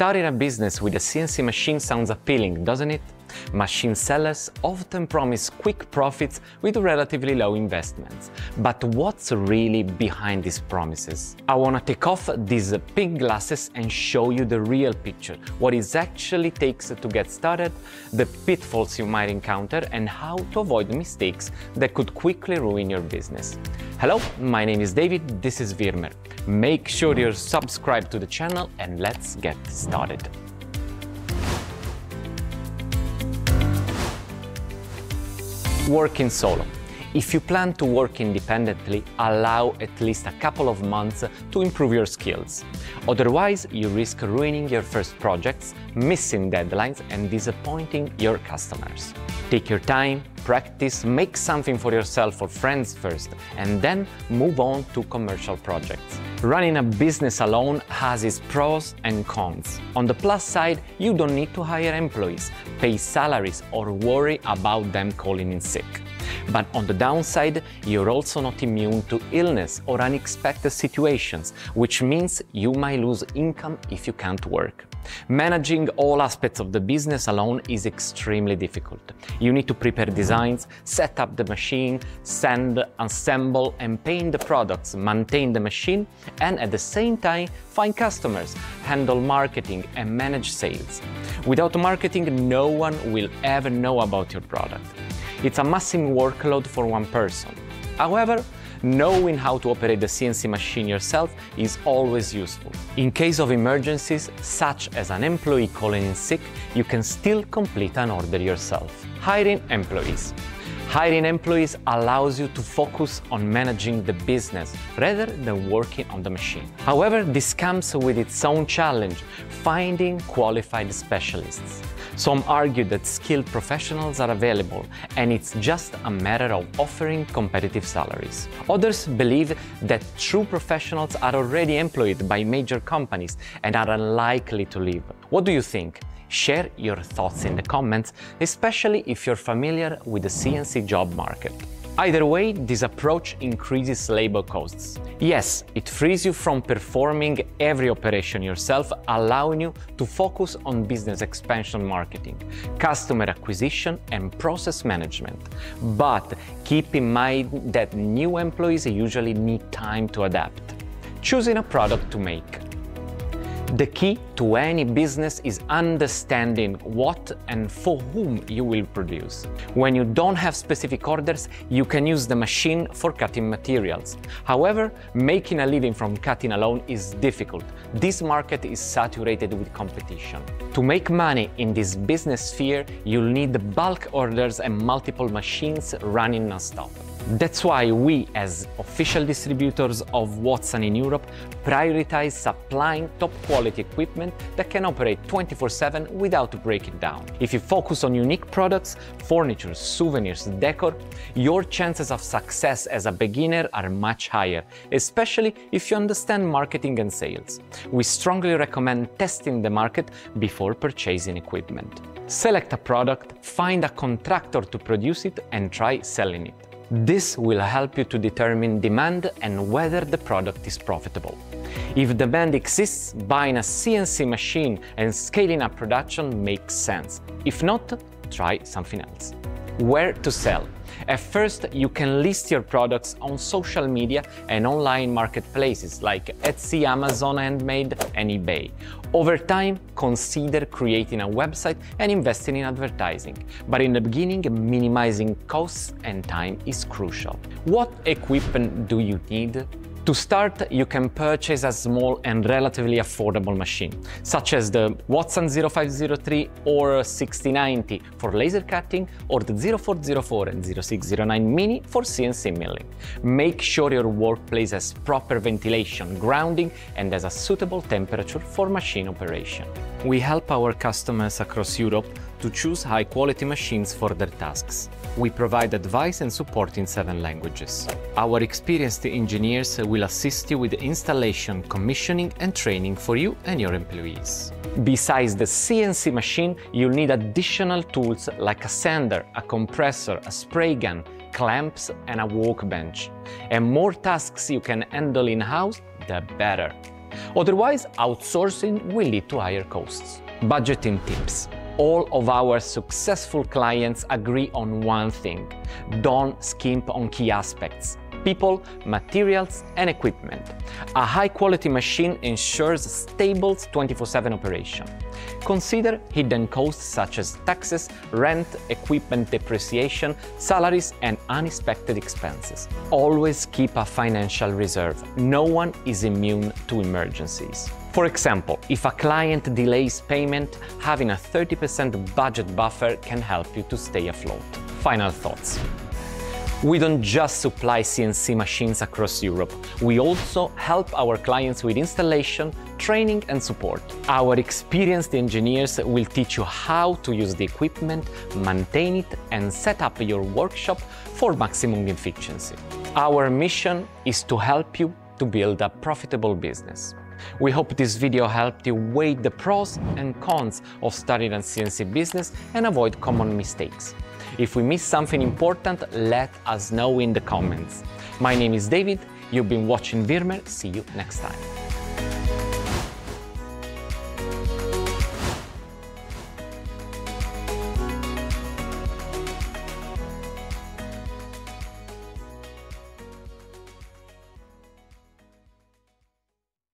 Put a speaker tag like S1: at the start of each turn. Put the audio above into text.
S1: Starting a business with a CNC machine sounds appealing, doesn't it? Machine sellers often promise quick profits with relatively low investments. But what's really behind these promises? I want to take off these pink glasses and show you the real picture, what it actually takes to get started, the pitfalls you might encounter, and how to avoid mistakes that could quickly ruin your business. Hello, my name is David, this is Virmer. Make sure you're subscribed to the channel and let's get started. Working solo. If you plan to work independently, allow at least a couple of months to improve your skills. Otherwise, you risk ruining your first projects, missing deadlines, and disappointing your customers. Take your time, practice, make something for yourself or friends first, and then move on to commercial projects. Running a business alone has its pros and cons. On the plus side, you don't need to hire employees, pay salaries, or worry about them calling in sick. But on the downside, you're also not immune to illness or unexpected situations, which means you might lose income if you can't work. Managing all aspects of the business alone is extremely difficult. You need to prepare designs, set up the machine, send, assemble and paint the products, maintain the machine, and at the same time find customers, handle marketing and manage sales. Without marketing, no one will ever know about your product. It's a massive workload for one person. However, knowing how to operate the CNC machine yourself is always useful. In case of emergencies, such as an employee calling in sick, you can still complete an order yourself. Hiring employees. Hiring employees allows you to focus on managing the business rather than working on the machine. However, this comes with its own challenge, finding qualified specialists. Some argue that skilled professionals are available and it's just a matter of offering competitive salaries. Others believe that true professionals are already employed by major companies and are unlikely to leave. What do you think? Share your thoughts in the comments, especially if you're familiar with the CNC job market. Either way, this approach increases labor costs. Yes, it frees you from performing every operation yourself, allowing you to focus on business expansion marketing, customer acquisition, and process management. But keep in mind that new employees usually need time to adapt. Choosing a product to make. The key to any business is understanding what and for whom you will produce. When you don't have specific orders, you can use the machine for cutting materials. However, making a living from cutting alone is difficult. This market is saturated with competition. To make money in this business sphere, you'll need bulk orders and multiple machines running non-stop. That's why we, as official distributors of Wattsan in Europe, prioritize supplying top quality equipment that can operate 24-7 without breaking down. If you focus on unique products, furniture, souvenirs, decor, your chances of success as a beginner are much higher, especially if you understand marketing and sales. We strongly recommend testing the market before purchasing equipment. Select a product, find a contractor to produce it and try selling it. This will help you to determine demand and whether the product is profitable. If demand exists, buying a CNC machine and scaling up production makes sense. If not, try something else. Where to sell? At first, you can list your products on social media and online marketplaces like Etsy, Amazon Handmade, and eBay. Over time, consider creating a website and investing in advertising. But in the beginning, minimizing costs and time is crucial. What equipment do you need? To start, you can purchase a small and relatively affordable machine, such as the Wattsan 0503 or 6090 for laser cutting or the 0404 and 0609 Mini for CNC milling. Make sure your workplace has proper ventilation, grounding and has a suitable temperature for machine operation. We help our customers across Europe to choose high-quality machines for their tasks. We provide advice and support in seven languages. Our experienced engineers will assist you with installation, commissioning and training for you and your employees. Besides the CNC machine, you'll need additional tools like a sander, a compressor, a spray gun, clamps and a workbench. And more tasks you can handle in-house, the better. Otherwise, outsourcing will lead to higher costs. Budgeting tips. All of our successful clients agree on one thing. Don't skimp on key aspects people, materials, and equipment. A high-quality machine ensures stable 24-7 operation. Consider hidden costs such as taxes, rent, equipment depreciation, salaries, and unexpected expenses. Always keep a financial reserve. No one is immune to emergencies. For example, if a client delays payment, having a 30% budget buffer can help you to stay afloat. Final thoughts. We don't just supply CNC machines across Europe, we also help our clients with installation, training and support. Our experienced engineers will teach you how to use the equipment, maintain it and set up your workshop for maximum efficiency. Our mission is to help you to build a profitable business. We hope this video helped you weigh the pros and cons of starting a CNC business and avoid common mistakes. If we missed something important, let us know in the comments. My name is David, you've been watching Virmer, see you next time.